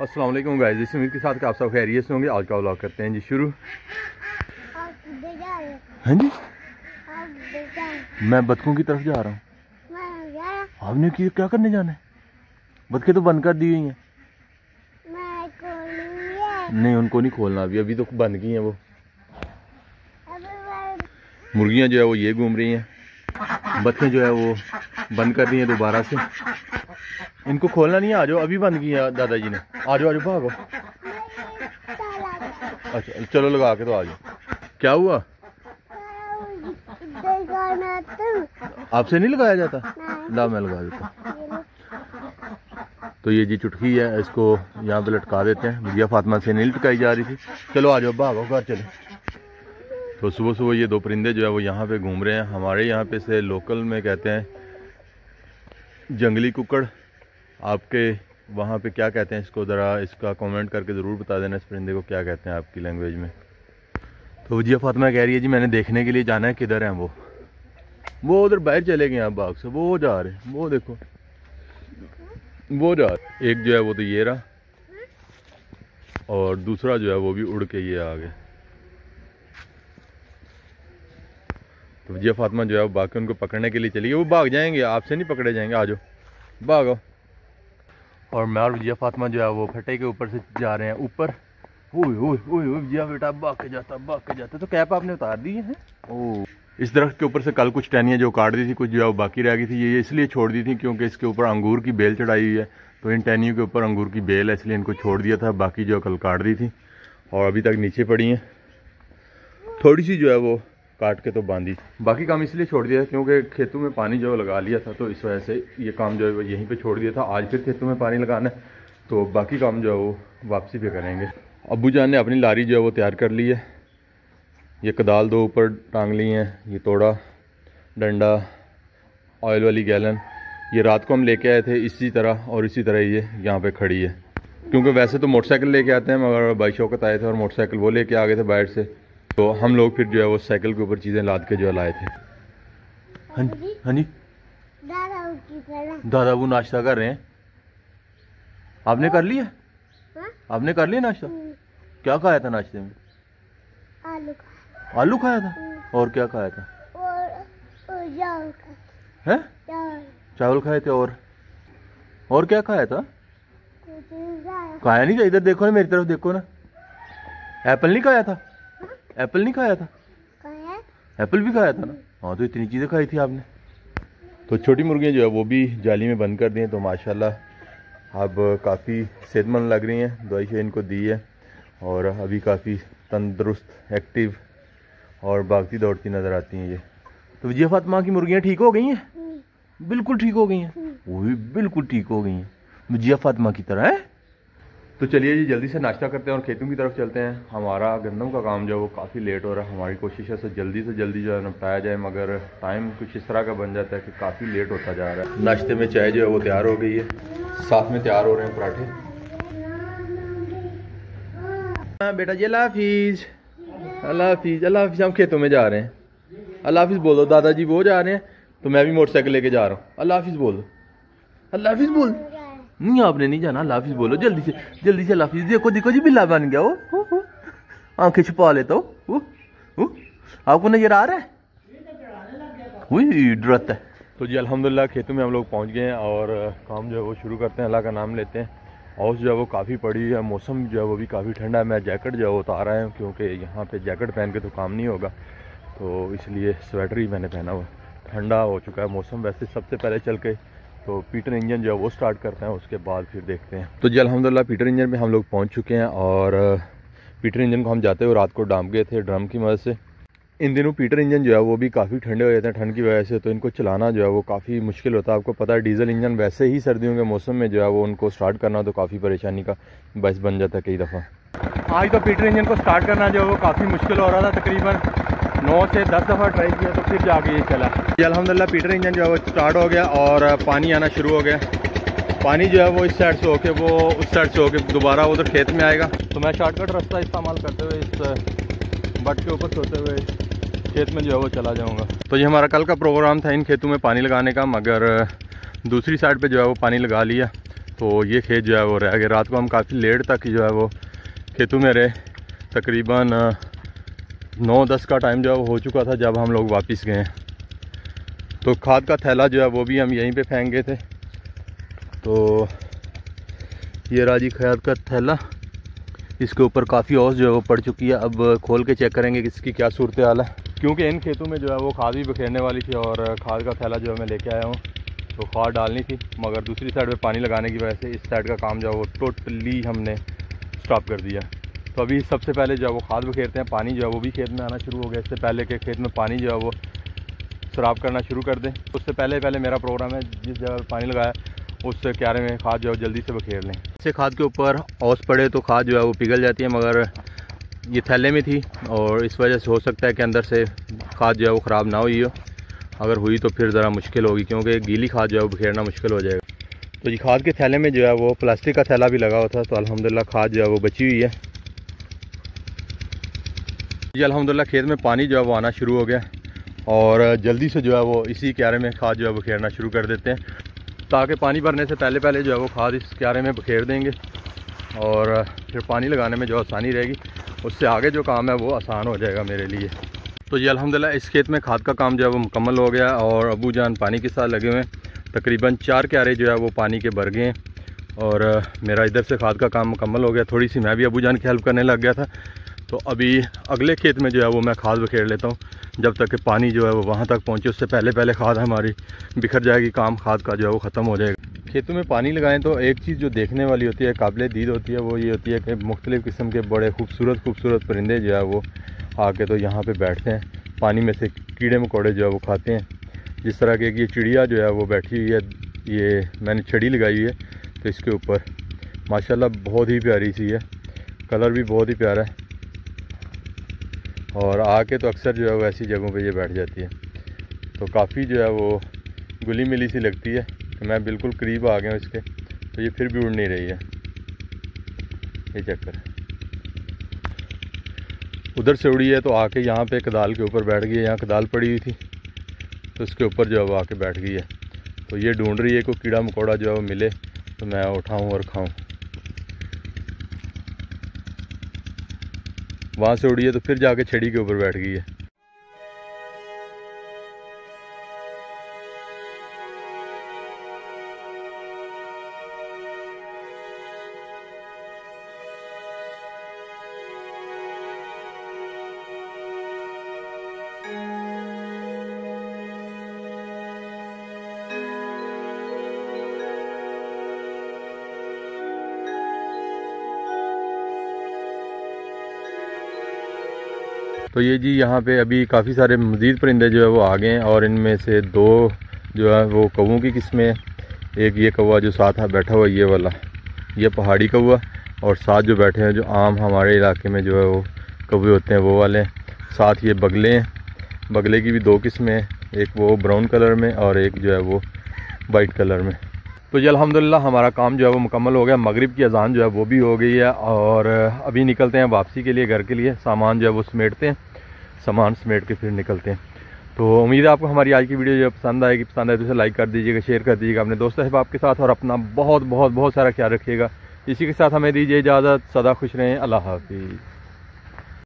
वालेकुम गाइस इस उम्मीद के साथ कि आप सब खैरियत से होंगे। आज का व्लॉग करते हैं जी शुरू। हो? जी? मैं बतखों की तरफ़ जा रहा हूँ। आपने क्या करने जाना है? बतखें तो बंद कर दी हुई हैं। मैं नहीं उनको नहीं खोलना अभी अभी तो बंद की हैं वो। मुर्गियाँ जो है वो ये घूम रही हैं। बतखें जो है वो बंद कर दी हैं दोबारा से। इनको खोलना नहीं आ जाओ, अभी बंद किया दादाजी ने। आ जाओ आ जाओ, भागो। अच्छा चलो लगा के तो आ जाओ। क्या हुआ? आपसे नहीं लगाया जाता। ला मैं लगा देता। तो ये जी चुटकी है, इसको यहाँ पे लटका देते हैं। भैया फातिमा से नहीं लटकाई जा रही थी। चलो आ जाओ, भागो, घर चलो। तो सुबह सुबह ये दो परिंदे जो है, वो यहाँ पे घूम रहे हैं। हमारे यहाँ पे से लोकल में कहते हैं जंगली कुकड़ आपके वहाँ पे क्या कहते हैं इसको? ज़रा इसका कमेंट करके ज़रूर बता देना इस परिंदे को क्या कहते हैं आपकी लैंग्वेज में। तो भैया फातिमा कह रही है जी, मैंने देखने के लिए जाना है, किधर हैं वो? वो उधर बाहर चले गए हैं बाग से, वो जा रहे हैं, वो देखो। वो जा रहे एक जो है वो तो ये रहा, और दूसरा जो है वो भी उड़ के ये आ गया तो विजय फातिमा जो है वो बाकी उनको पकड़ने के लिए चली गई। वो भाग जाएँगे, आपसे नहीं पकड़े जाएँगे, आ जाओ। भागो और मैं और विजय फातिमा जो है वो फटे के ऊपर से जा रहे हैं, ऊपर। विजय बेटा, भाग के जाता, भाग के जाता। तो कैप आपने उतार दी है? ओ, इस दरख्त के ऊपर से कल कुछ टहनियाँ जो काट दी थी, कुछ जो है वो बाकी रह गई थी ये इसलिए छोड़ दी थी क्योंकि इसके ऊपर अंगूर की बेल चढ़ाई हुई है। तो इन टहनियों के ऊपर अंगूर की बेल है, इसलिए इनको छोड़ दिया था, बाकी जो कल काट दी थी। और अभी तक नीचे पड़ी हैं। थोड़ी सी जो है वो काट के तो बांधी। बाकी काम इसलिए छोड़ दिया क्योंकि खेतों में पानी जो लगा लिया था तो इस वजह से ये काम जो है यहीं पे छोड़ दिया था। आज फिर खेतों में पानी लगाना है तो बाकी काम जो है वो वापसी पे करेंगे। अबू जान ने अपनी लारी जो है वो तैयार कर ली है। ये कदाल दो ऊपर टांग ली हैं, ये तोड़ा, डंडा, ऑयल वाली गैलन। ये रात को हम लेके आए थे इसी तरह और इसी तरह ये यहाँ पे खड़ी है। क्योंकि वैसे तो मोटरसाइकिल लेके आते हैं, मगर भाई शौकत आए थे और मोटरसाइकिल वो लेके आ गए थे बाहर से। तो हम लोग फिर जो है वो साइकिल के ऊपर चीज़ें लाद के जो है लाए थे। हाँ जी हाँ जी। दादा वो नाश्ता कर रहे हैं। आपने कर लिया? हाँ? आपने कर लिया नाश्ता? हम्म, क्या खाया था नाश्ते में? आलू का आलू खाया था? और क्या खाया था? और और है? चावल खाए थे और? और क्या खाया था? खाया नहीं था? इधर देखो ना मेरी तरफ़ देखो ना। एप्पल नहीं खाया था? एप्पल नहीं खाया था? एप्पल भी खाया था ना? हाँ तो इतनी चीज़ें खाई थी आपने। तो छोटी मुर्गियाँ जो है वो भी जाली में बंद कर दी हैं तो माशाल्लाह अब काफ़ी सेहतमंद लग रही हैं। दवाई शे इनको दी है और अभी काफ़ी तंदुरुस्त एक्टिव और भागती दौड़ती नज़र आती हैं ये। तो विजय फातिमा की मुर्गियाँ ठीक हो गई हैं? हम्म, बिल्कुल ठीक हो गई हैं। वो भी बिल्कुल ठीक हो गई हैं। विजय फातिमा की तरह है? तो चलिए जी, जल्दी से नाश्ता करते हैं और खेतों की तरफ़ चलते हैं। हमारा गंदम का काम जो है वो काफ़ी लेट हो रहा है। हमारी कोशिश है जल्दी से जल्दी जो है निपटाया जाए, मगर टाइम कुछ इस तरह का बन जाता है कि काफ़ी लेट होता जा रहा है। नाश्ते में चाय जो है वो तैयार हो गई है। साथ में तैयार हो रहे हैं पराठे। हाँ बेटा जी, अल्लाह हाफिज। अल्लाह हाफिज अल्लाह हाफिज, हम खेतों में जा रहे हैं। अल्लाह हाफिज बोलो, दादाजी वो जा रहे हैं तो मैं भी मोटरसाइकिल लेके जा रहा हूँ। अल्लाह हाफिज बोल। अल्लाह हाफिज बोल। नहीं आपने नहीं जाना लाफिज बोलो, जल्दी से जल्दी से लाफिज देखो देखो जी, बिल्ला बन गया वो। आँखें छुपा लेता हो। आपको नज़र आ रहा है? वही डरता है। तो जी, अल्हम्दुलिल्लाह, खेतों में हम लोग पहुँच गए हैं और काम जो है वो शुरू करते हैं, अल्लाह का नाम लेते हैं। हाउस जो है वो काफ़ी पड़ी है, मौसम जो है वो भी काफ़ी ठंडा है। मैं जैकेट जो है वो उतार रहा हूँ, क्योंकि यहाँ पे जैकेट पहन के तो काम नहीं होगा। तो इसलिए स्वेटर ही मैंने पहना हुआ ठंडा हो चुका है मौसम। वैसे सबसे पहले चल के तो पीटर इंजन जो है वो स्टार्ट करते हैं, उसके बाद फिर देखते हैं। तो जी, अल्हम्दुलिल्लाह पीटर इंजन में हम लोग पहुँच चुके हैं और पीटर इंजन को हम जाते हुए रात को डाम गए थे ड्रम की मदद से। इन दिनों पीटर इंजन जो है वो भी काफ़ी ठंडे हो जाते हैं ठंड की वजह से तो इनको चलाना जो है वो काफ़ी मुश्किल होता है। आपको पता है, डीजल इंजन वैसे ही सर्दियों के मौसम में जो है वो उनको स्टार्ट करना तो काफ़ी परेशानी का बस बन जाता है कई दफ़ा। आज तो पीटर इंजन को स्टार्ट करना जो है वो काफ़ी मुश्किल हो रहा था तकरीबन। नौ से दस दफ़ा ट्राई किया तो फिर जाके ये चला। जी अलहमदिल्ला पीटर इंजन जो है वो स्टार्ट हो गया और पानी आना शुरू हो गया। पानी जो है वो इस साइड से होके, वो उस साइड से होके दोबारा उधर खेत में आएगा। तो मैं शॉर्टकट रास्ता इस्तेमाल करते हुए इस बट के ऊपर सोते हुए खेत में जो है वो चला जाऊँगा। तो ये हमारा कल का प्रोग्राम था इन खेतों में पानी लगाने का, मगर दूसरी साइड पर जो है वो पानी लगा लिया। तो ये खेत जो है वो रह गया। रात को हम काफ़ी लेट तक जो है वो खेतों में रहे, तकरीबन नौ दस का टाइम जो है हो चुका था जब हम लोग वापस गए। तो खाद का थैला जो है वो भी हम यहीं पे फेंक गए थे। तो ये राज़ी खाद का थैला। इसके ऊपर काफ़ी औस जो है वो पड़ चुकी है। अब खोल के चेक करेंगे कि इसकी क्या सूरत हाल है। क्योंकि इन खेतों में जो है वो खाद भी बखेरने वाली थी और खाद का थैला जो है मैं लेके आया हूँ। तो खाद डालनी थी, मगर दूसरी साइड पे पानी लगाने की वजह से इस साइड का काम जो है वो टोटली हमने स्टॉप कर दिया। तो अभी सबसे पहले जो है वो खाद बखेरते हैं, पानी जो है वो भी खेत में आना शुरू हो गया। इससे पहले के खेत में पानी जो है वो शराब करना शुरू कर दें। उससे पहले पहले मेरा प्रोग्राम है, जिस जगह पानी लगाया, उस क्यारे में खाद जो है जल्दी से बखेर लें। इससे खाद के ऊपर औस पड़े तो खाद जो है वो पिघल जाती है, मगर ये थैले में थी, और इस वजह से हो सकता है कि अंदर से खाद जो है वो ख़राब ना हुई हो। अगर हुई तो फिर ज़रा मुश्किल होगी, क्योंकि गीली खाद जो है वो बखेरना मुश्किल हो जाएगा। तो ये खाद के थैले में जो है वो प्लास्टिक का थैला भी लगा हुआ था तो अलहमदिल्ला खाद जो है वो बची हुई है। जी अलहमदिल्ला खेत में पानी जो है वो आना शुरू हो गया और जल्दी से जो है वो इसी क्यारे में खाद जो है बखेरना शुरू कर देते हैं। ताकि पानी भरने से पहले पहले जो है वो खाद इस क्यारे में बखेर देंगे। और फिर पानी लगाने में जो आसानी रहेगी। उससे आगे जो काम है वो आसान हो जाएगा मेरे लिए। तो ये अलहमदिल्ला इस खेत में खाद का काम जो है वो मुकम्मल हो गया और अबू जान पानी के साथ लगे हुए हैं। तकरीबन चार क्यारे जो है वो पानी के भर गए हैं। और मेरा इधर से खाद का काम मुकम्मल हो गया। थोड़ी सी मैं भी अबू जान की हेल्प करने लग गया था। तो अभी अगले खेत में जो है वो मैं खाद बखेर लेता हूँ। जब तक कि पानी जो है वो वहाँ तक पहुँचे, उससे पहले पहले खाद हमारी बिखर जाएगी, काम खाद का जो है वो ख़त्म हो जाएगा। खेतों में पानी लगाएँ तो एक चीज़ जो देखने वाली होती है, काबिल दीद होती है, वो ये होती है कि मुख्तलिफ़ किस्म के बड़े खूबसूरत खूबसूरत परिंदे जो है वो आके तो यहाँ पर बैठते हैं। पानी में से कीड़े मकोड़े जो है वो खाते हैं। जिस तरह के ये चिड़िया जो है वो बैठी हुई है, ये मैंने छड़ी लगाई हुई है तो इसके ऊपर माशाल्लाह बहुत ही प्यारी सी है। कलर भी बहुत ही प्यारा है। और आके तो अक्सर जो है वो ऐसी जगहों पे ये बैठ जाती है। तो काफ़ी जो है वो गुली मिली सी लगती है तो मैं बिल्कुल करीब आ गया इसके। तो ये फिर भी उड़ नहीं रही है। ये चक्कर उधर से उड़ी है तो आके यहाँ पे कदाल के ऊपर बैठ गई है। यहाँ कदाल पड़ी हुई थी तो उसके ऊपर जो है वो आके बैठ गई है। तो ये ढूंढ रही है, कोई कीड़ा मकोड़ा जो है वो मिले तो मैं उठाऊँ और खाऊँ। वहाँ से उड़ी है तो फिर जाके छड़ी के ऊपर बैठ गई है। तो ये जी यहाँ पे अभी काफ़ी सारे मज़ीद परिंदे जो है वो आ गए हैं और इनमें से दो जो है वो कौओं की किस्में एक ये कौवा जो साथ है बैठा हुआ ये वाला। ये पहाड़ी कौवा और साथ जो बैठे हैं, जो आम हमारे इलाके में जो है वो कौए होते हैं, वो वाले। साथ ये बगले हैं। बगले की भी दो किस्में एक वो ब्राउन कलर में और एक जो है वो वाइट कलर में। तो जी अलहमदिल्ला हमारा काम जो है वो मुकम्मल हो गया। मगरिब की अजान जो है वो भी हो गई है और अभी निकलते हैं वापसी के लिए, घर के लिए। सामान जो है वो समेटते हैं। सामान समेट के फिर निकलते हैं। तो उम्मीद है आपको हमारी आज की वीडियो जो पसंद आएगी, पसंद आए तो उसे लाइक कर दीजिएगा शेयर कर दीजिएगा। अपने दोस्त अहबाब के साथ और अपना बहुत बहुत बहुत सारा ख्याल रखिएगा। इसी के साथ हमें दीजिए इजाज़त, सदा खुश रहें, अल्लाह हाफिज़।